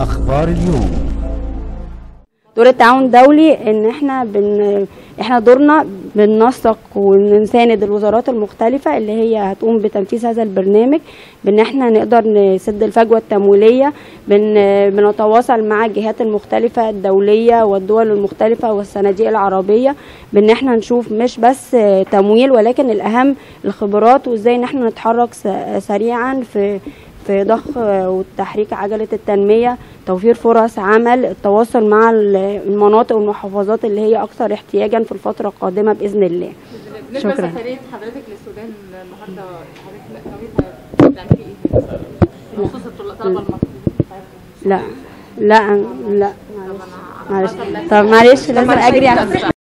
أخبار اليوم. دور التعاون الدولي إن إحنا بن إحنا دورنا بننسق ونساند الوزارات المختلفة اللي هي هتقوم بتنفيذ هذا البرنامج بإن إحنا نقدر نسد الفجوة التمويلية بن بنتواصل مع الجهات المختلفة الدولية والدول المختلفة والصناديق العربية بإن إحنا نشوف مش بس تمويل ولكن الأهم الخبرات وإزاي إن إحنا نتحرك سريعا في في ضخ وتحريك عجلة التنمية توفير فرص عمل التواصل مع المناطق والمحافظات اللي هي أكثر احتياجا في الفترة القادمة بإذن الله. بالنسبة شكراً. لسفرية حضرتك للسودان النهارده حضرتك ناوية تعملي إيه؟ بخصوص الطلبة المصريين. لا. لا. لا. معلش. طب معلش لازم على